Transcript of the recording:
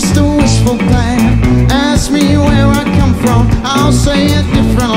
just a wishful plan. Ask me where I come from, I'll say it differently.